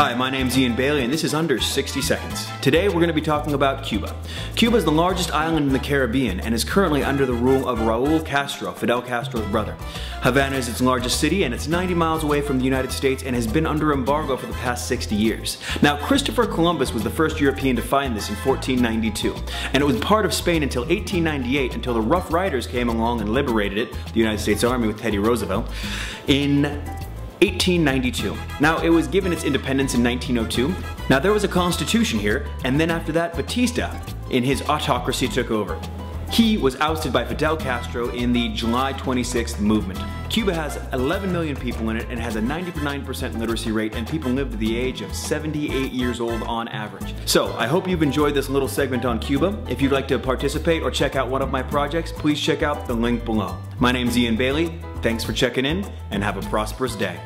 Hi, my name's Ian Bailey and this is Under 60 Seconds. Today we're going to be talking about Cuba. Cuba is the largest island in the Caribbean and is currently under the rule of Raul Castro, Fidel Castro's brother. Havana is its largest city and it's 90 miles away from the United States and has been under embargo for the past 60 years. Now, Christopher Columbus was the first European to find this in 1492, and it was part of Spain until 1898 until the Rough Riders came along and liberated it, the United States Army with Teddy Roosevelt, in 1892. Now, it was given its independence in 1902. Now, there was a constitution here, and then after that, Batista, in his autocracy, took over. He was ousted by Fidel Castro in the July 26th movement. Cuba has 11 million people in it and has a 99% literacy rate and people live to the age of 78 years old on average. So I hope you've enjoyed this little segment on Cuba. If you'd like to participate or check out one of my projects, please check out the link below. My name's Ian Bailey. Thanks for checking in and have a prosperous day.